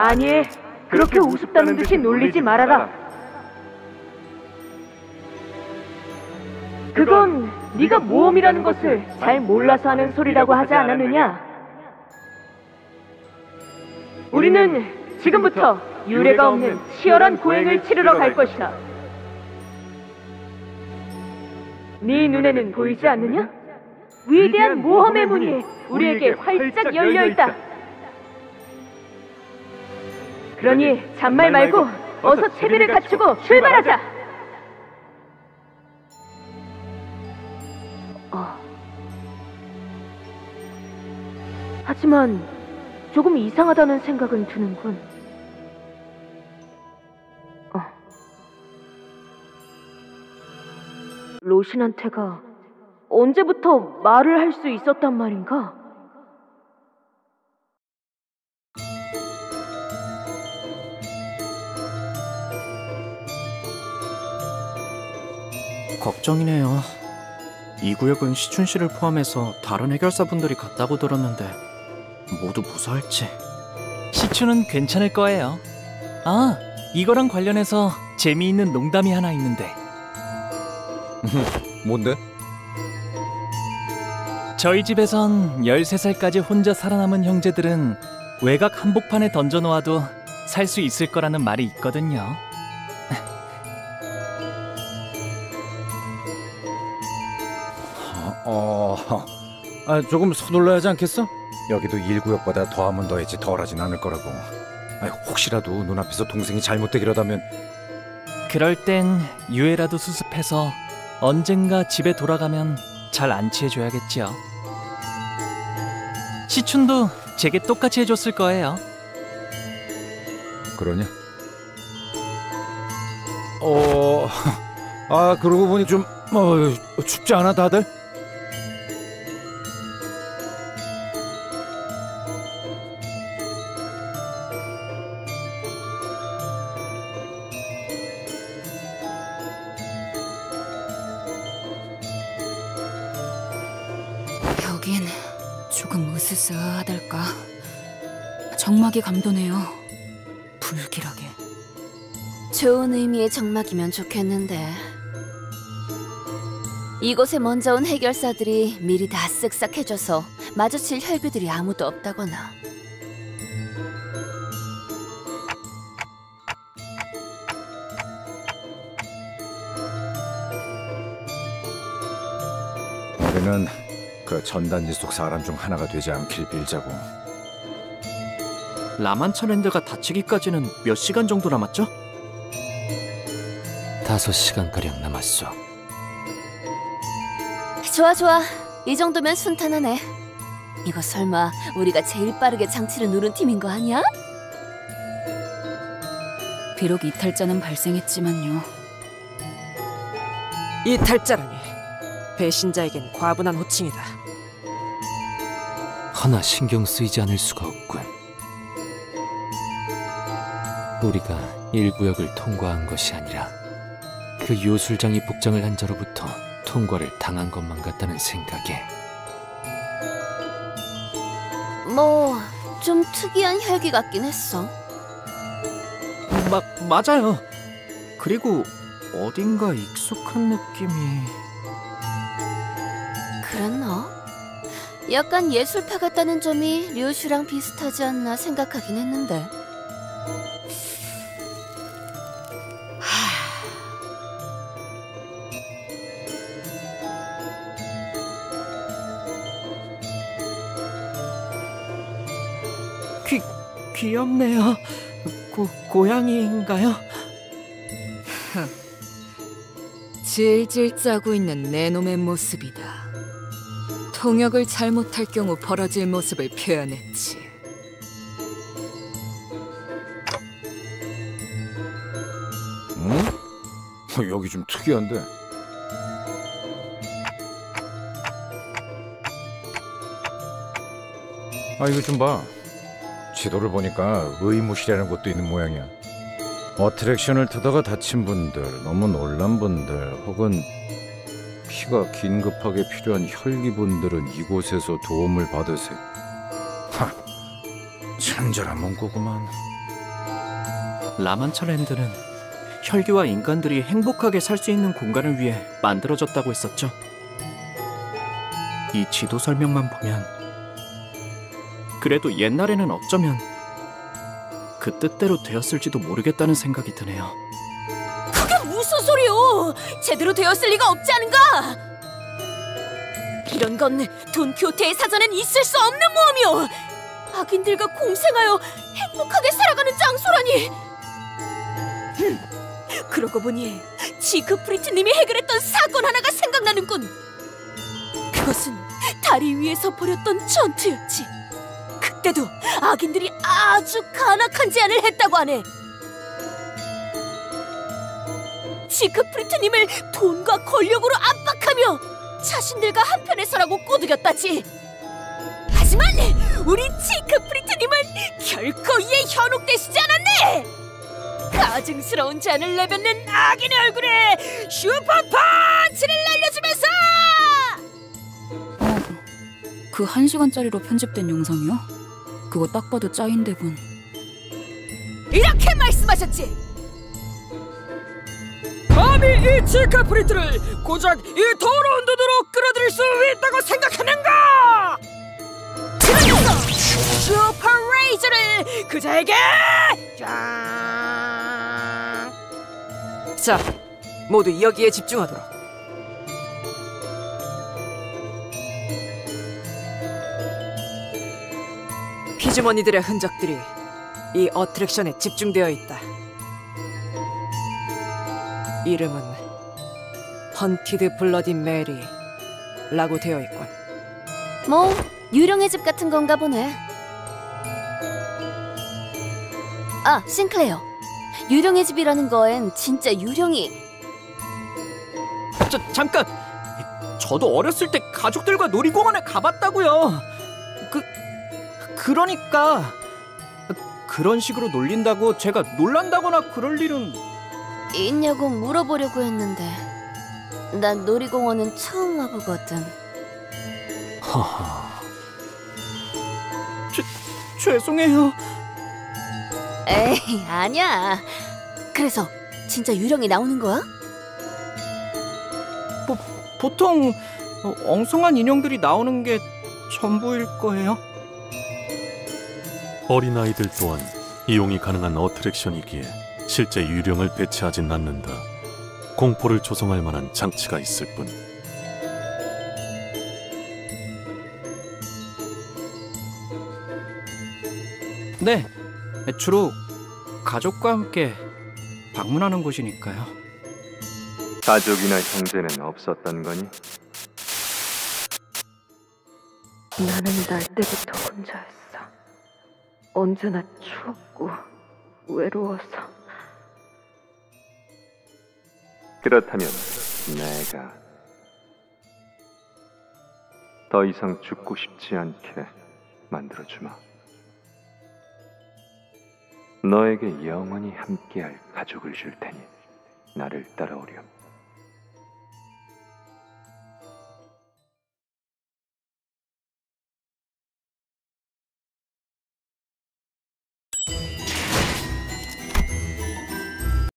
아니, 그렇게 우습다는 듯이 놀리지 말아라. 그건 네가 모험이라는 것을 잘 몰라서 하는 소리라고 하지 않았느냐? 우리는 지금부터 유례가 없는 치열한 고행을 치르러 갈 것이다. 네 눈에는 보이지 않느냐? 위대한 모험의 문이 우리에게 활짝 열려 있다. 그러니 잔말 말고 어서 채비를 갖추고 출발하자. 어. 하지만 조금 이상하다는 생각은 드는군. 어. 로신한테가 언제부터 말을 할 수 있었단 말인가? 걱정이네요. 이 구역은 시춘 씨를 포함해서 다른 해결사분들이 갔다고 들었는데 모두 무사할지. 시추는 괜찮을 거예요. 아, 이거랑 관련해서 재미있는 농담이 하나 있는데 뭔데? 저희 집에선 13살까지 혼자 살아남은 형제들은 외곽 한복판에 던져놓아도 살 수 있을 거라는 말이 있거든요. 어, 아, 조금 서둘러야 하지 않겠어? 여기도 1구역보다 더하면 더했지 덜하진 않을 거라고. 아, 혹시라도 눈앞에서 동생이 잘못되기라다면 그럴 땐 유해라도 수습해서 언젠가 집에 돌아가면 잘 안치해줘야겠지요. 시춘도 제게 똑같이 해줬을 거예요. 그러냐? 어, 아 그러고 보니 좀 어, 춥지 않아 다들? 여긴 조금 으스스하달까. 정막이 감도네요. 불길하게. 좋은 의미의 정막이면 좋겠는데. 이곳에 먼저 온 해결사들이 미리 다 쓱싹 해줘서 마주칠 혈비들이 아무도 없다거나. 우리는 그 전단지 속 사람 중 하나가 되지 않길 빌자고. 라만차랜드가 닫히기까지는 몇 시간 정도 남았죠? 다섯 시간가량 남았어. 좋아, 좋아. 이 정도면 순탄하네. 이거 설마 우리가 제일 빠르게 장치를 누른 팀인 거 아니야? 비록 이탈자는 발생했지만요. 이탈자라니 배신자에겐 과분한 호칭이다. 하나 신경 쓰이지 않을 수가 없군. 우리가 1구역을 통과한 것이 아니라 그 요술장이 복장을 한 자로부터 통과를 당한 것만 같다는 생각에 뭐, 좀 특이한 혈기 같긴 했어. 마, 맞아요. 그리고 어딘가 익숙한 느낌이... 그랬나? 약간 예술파 같다는 점이 류슈랑 비슷하지 않나 생각하긴 했는데. 귀, 귀엽네요. 고, 고양이인가요? 질질 짜고 있는 내 놈의 모습이다. 통역을 잘못할 경우 벌어질 모습을 표현했지. 응? 어, 여기 좀 특이한데. 아 이거 좀 봐. 지도를 보니까 의무실이라는 곳도 있는 모양이야. 어트랙션을 타다가 다친 분들, 너무 놀란 분들, 혹은 피가 긴급하게 필요한 혈기분들은 이곳에서 도움을 받으세요. 하, 친절한 문구구만. 라만차랜드는 혈기와 인간들이 행복하게 살 수 있는 공간을 위해 만들어졌다고 했었죠. 이 지도 설명만 보면 그래도 옛날에는 어쩌면 그 뜻대로 되었을지도 모르겠다는 생각이 드네요. 무슨 소리요? 제대로 되었을 리가 없지 않은가? 이런 건 돈키호테의 사전엔 있을 수 없는 모험이요. 악인들과 공생하여 행복하게 살아가는 장소라니. 흠, 그러고 보니 지크프리트님이 해결했던 사건 하나가 생각나는군. 그것은 다리 위에서 벌였던 전투였지. 그때도 악인들이 아주 간악한 제안을 했다고 하네. 지크프리트님을 돈과 권력으로 압박하며 자신들과 한편에 서라고 꼬드겼다지. 하지만 우리 지크프리트님은 결코 이에 현혹되시지 않았네. 가증스러운 잔을 내뱉는 악인의 얼굴에 슈퍼펀치를 날려주면서 그 한 시간짜리로 편집된 영상이요? 그거 딱 봐도 짜인데군. 이렇게 말씀하셨지. 감히 이 지크프리트를 고작 이 더러운 눈으로 끌어들일 수 있다고 생각하는가? 그러면서 슈퍼레이저를 그자에게 쫙. 자, 모두 여기에 집중하도록. 피즈머니들의 흔적들이 이 attraction에 집중되어 있다. 이름은 Haunted Bloody Mary라고 되어 있군. 뭐 유령의 집 같은 건가 보네. 아, 싱클레어. 유령의 집이라는 거엔 진짜 유령이 저, 잠깐! 저도 어렸을 때 가족들과 놀이공원에 가봤다고요. 그, 그러니까 그런 식으로 놀린다고 제가 놀란다거나 그럴 일은 있냐고 물어보려고 했는데 난 놀이공원은 처음 와보거든. 허허. 죄송해요. 에이, 아니야. 그래서 진짜 유령이 나오는 거야? 보통 어, 엉성한 인형들이 나오는 게 전부일 거예요. 어린아이들 또한 이용이 가능한 어트랙션이기에 실제 유령을 배치하진 않는다. 공포를 조성할 만한 장치가 있을 뿐. 네, 주로 가족과 함께 방문하는 곳이니까요. 가족이나 형제는 없었던 거니? 나는 날 때부터 혼자였어. 언제나 추웠고 외로워서. 그렇다면 내가 더 이상 죽고 싶지 않게 만들어주마. 너에게 영원히 함께할 가족을 줄 테니 나를 따라오렴.